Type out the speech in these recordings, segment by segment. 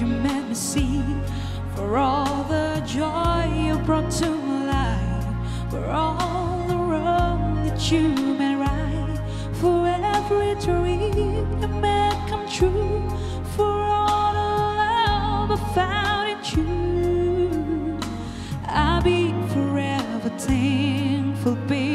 you made me see, for all the joy you brought to my life, for all the wrong that you made right, for every dream you made come true, for all the love I found in you. I'll be forever thankful, baby.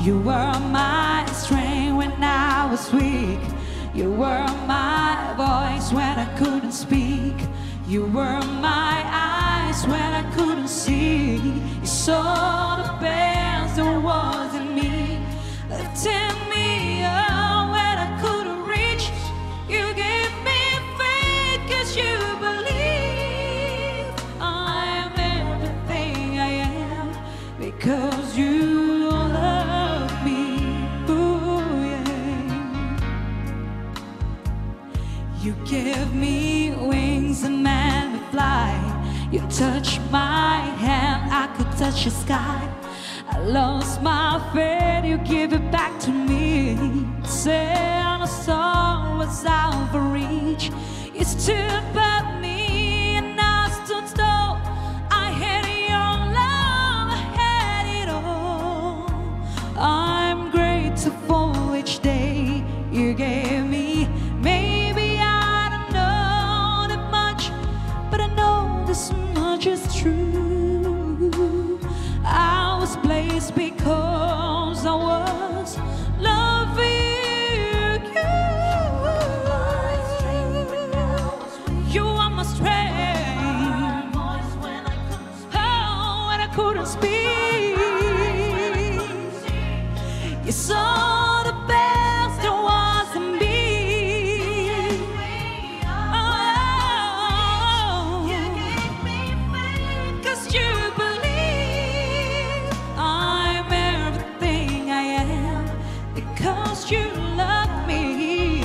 You were my strength when I was weak. You were my voice when I couldn't speak. You were my eyes when I couldn't see. You saw the best You give me wings and made me fly. You touch my hand, I could touch the sky. I lost my faith, you give it back to me. Said a song was out for reach. You stood by because I was loving you. You are my strength. Oh, when I couldn't speak. You saw because you love me.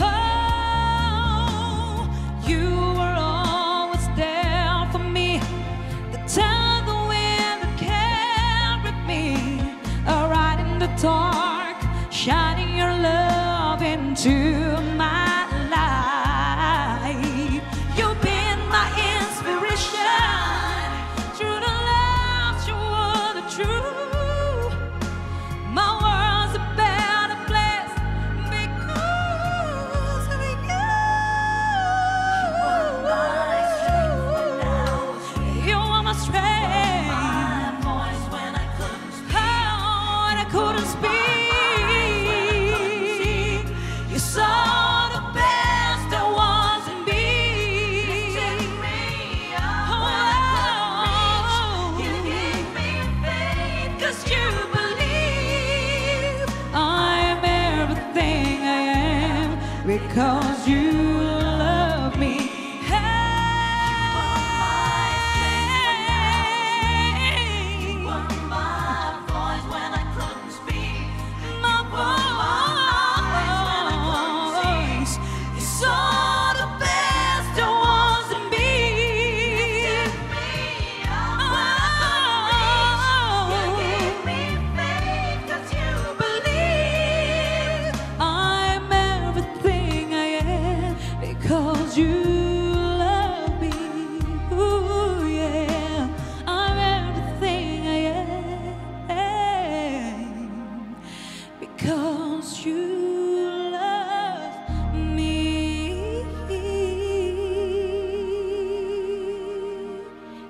Oh, you were always there for me. The time the wind that carried me uh, right in the dark, shining your love into my because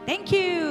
Thank you.